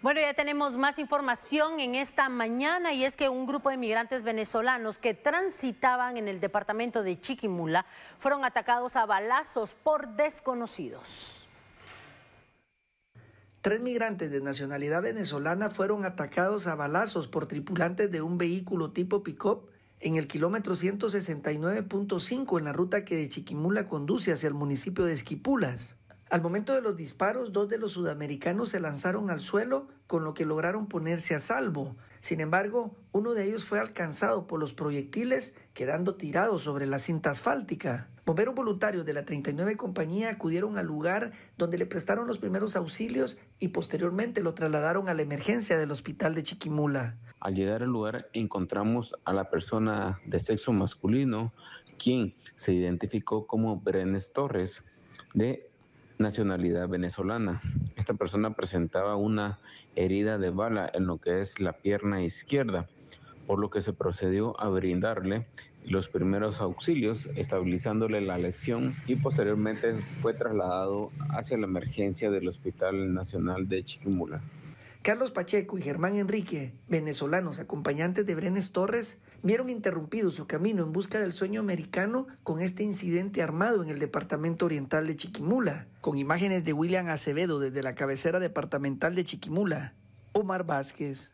Bueno, ya tenemos más información en esta mañana y es que un grupo de migrantes venezolanos que transitaban en el departamento de Chiquimula fueron atacados a balazos por desconocidos. Tres migrantes de nacionalidad venezolana fueron atacados a balazos por tripulantes de un vehículo tipo pick-up en el kilómetro 169.5 en la ruta que de Chiquimula conduce hacia el municipio de Esquipulas. Al momento de los disparos, dos de los sudamericanos se lanzaron al suelo, con lo que lograron ponerse a salvo. Sin embargo, uno de ellos fue alcanzado por los proyectiles, quedando tirado sobre la cinta asfáltica. Bomberos voluntarios de la 39 compañía acudieron al lugar donde le prestaron los primeros auxilios y posteriormente lo trasladaron a la emergencia del hospital de Chiquimula. Al llegar al lugar encontramos a la persona de sexo masculino, quien se identificó como Brenes Torres, de nacionalidad venezolana. Esta persona presentaba una herida de bala en lo que es la pierna izquierda, por lo que se procedió a brindarle los primeros auxilios, estabilizándole la lesión y posteriormente fue trasladado hacia la emergencia del Hospital Nacional de Chiquimula. Carlos Pacheco y Germán Enrique, venezolanos acompañantes de Brenes Torres, vieron interrumpido su camino en busca del sueño americano con este incidente armado en el departamento oriental de Chiquimula, con imágenes de William Acevedo desde la cabecera departamental de Chiquimula. Omar Vázquez.